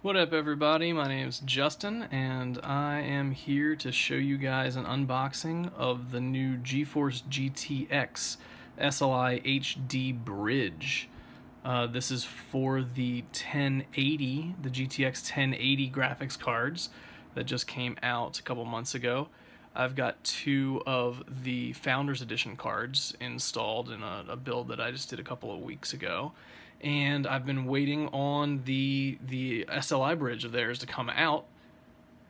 What up everybody, my name is Justin and I am here to show you guys an unboxing of the new GeForce GTX SLI HB bridge. Uh, this is for the 1080, the GTX 1080 graphics cards that just came out a couple months ago. I've got two of the Founders Edition cards installed in a, a build that I just did a couple of weeks ago. And I've been waiting on the the SLI bridge of theirs to come out.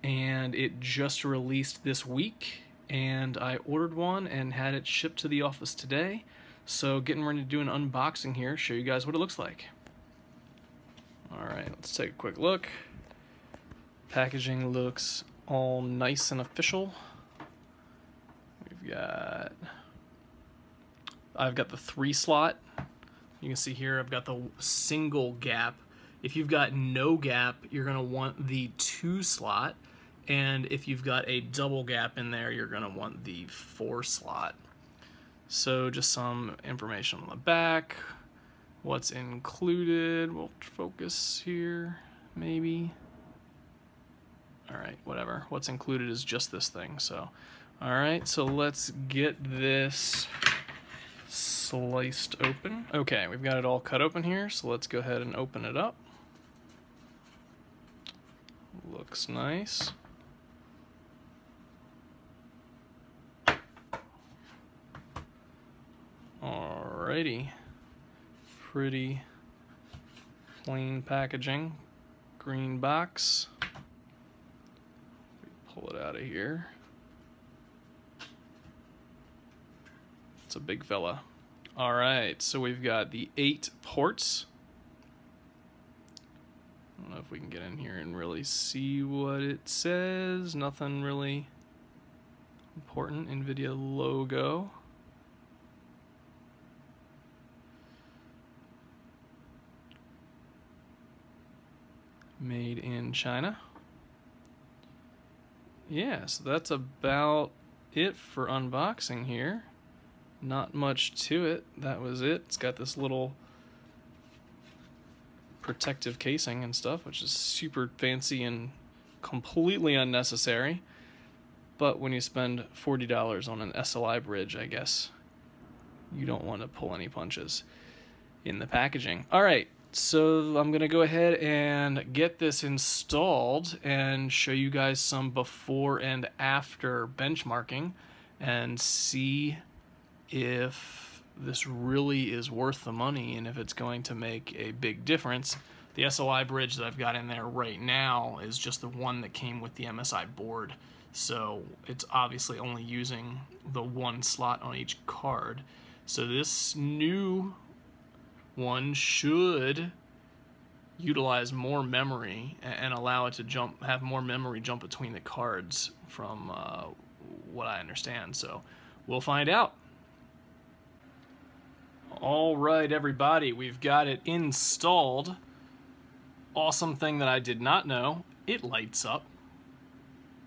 And it just released this week. And I ordered one and had it shipped to the office today. So getting ready to do an unboxing here show you guys what it looks like. Alright let's take a quick look. Packaging looks all nice and official got I've got the three slot you can see here I've got the single gap. If you've got no gap, you're going to want the two slot. And if you've got a double gap in there, you're going to want the four slot. So just some information on the back, what's included. We'll focus here, maybe. All right, whatever. What's included is just this thing. So, all right, so let's get this sliced open. Okay, we've got it all cut open here, so let's go ahead and open it up. Looks nice. Alrighty. Pretty plain packaging. Green box. Pull it out of here. A big fella. All right, so we've got the eight ports. I don't know if we can get in here and really see what it says. Nothing really important. NVIDIA logo. Made in China. Yeah, so that's about it for unboxing here not much to it. That was it. It's got this little protective casing and stuff, which is super fancy and completely unnecessary. But when you spend $40 on an SLI bridge, I guess you don't want to pull any punches in the packaging. All right, so I'm going to go ahead and get this installed and show you guys some before and after benchmarking and see if this really is worth the money and if it's going to make a big difference. The SLI bridge that I've got in there right now is just the one that came with the MSI board. So it's obviously only using the one slot on each card. So this new one should utilize more memory and allow it to jump, have more memory jump between the cards from uh, what I understand. So we'll find out. All right, everybody, we've got it installed. Awesome thing that I did not know, it lights up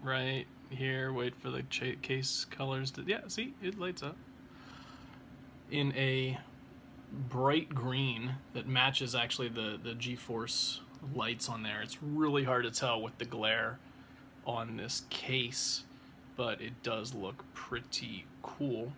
right here. Wait for the case colors to, yeah, see, it lights up. In a bright green that matches actually the, the GeForce lights on there. It's really hard to tell with the glare on this case, but it does look pretty cool.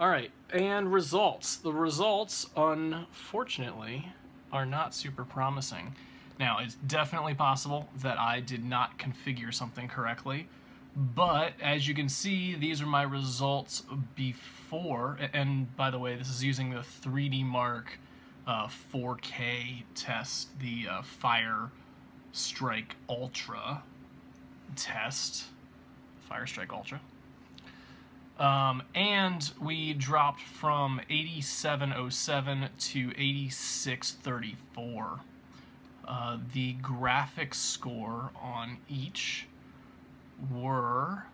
All right, and results. The results, unfortunately, are not super promising. Now, it's definitely possible that I did not configure something correctly, but as you can see, these are my results before, and by the way, this is using the 3D Mark uh, 4K test, the uh, Fire Strike Ultra test, Fire Strike Ultra. Um, and we dropped from 8707 to 8634. Uh, the graphics score on each were,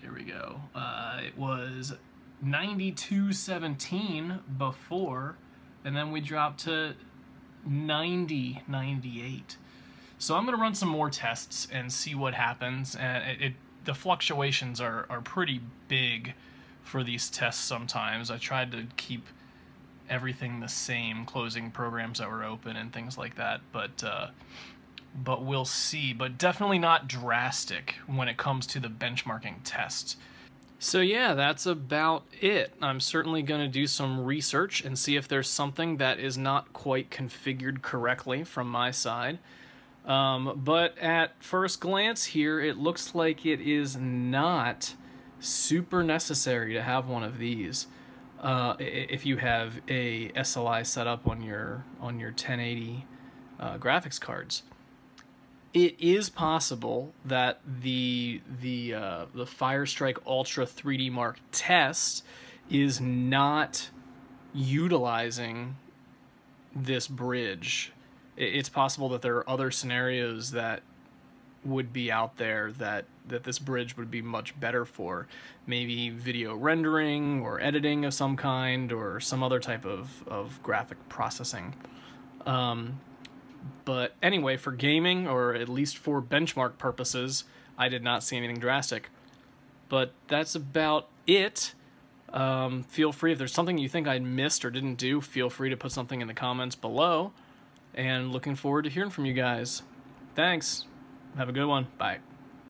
here we go, uh, it was 9217 before, and then we dropped to 9098. So I'm going to run some more tests and see what happens. And it, it the fluctuations are, are pretty big for these tests sometimes. I tried to keep everything the same, closing programs that were open and things like that. But uh, but we'll see. But definitely not drastic when it comes to the benchmarking test. So yeah, that's about it. I'm certainly going to do some research and see if there's something that is not quite configured correctly from my side. Um, but at first glance here, it looks like it is not super necessary to have one of these. Uh, if you have a SLI set up on your on your 1080 uh, graphics cards, it is possible that the the uh, the Firestrike Ultra 3D Mark test is not utilizing this bridge. It's possible that there are other scenarios that would be out there that that this bridge would be much better for. Maybe video rendering or editing of some kind or some other type of, of graphic processing. Um, but anyway for gaming or at least for benchmark purposes I did not see anything drastic. But that's about it. Um, feel free if there's something you think I missed or didn't do feel free to put something in the comments below and looking forward to hearing from you guys thanks have a good one. Bye.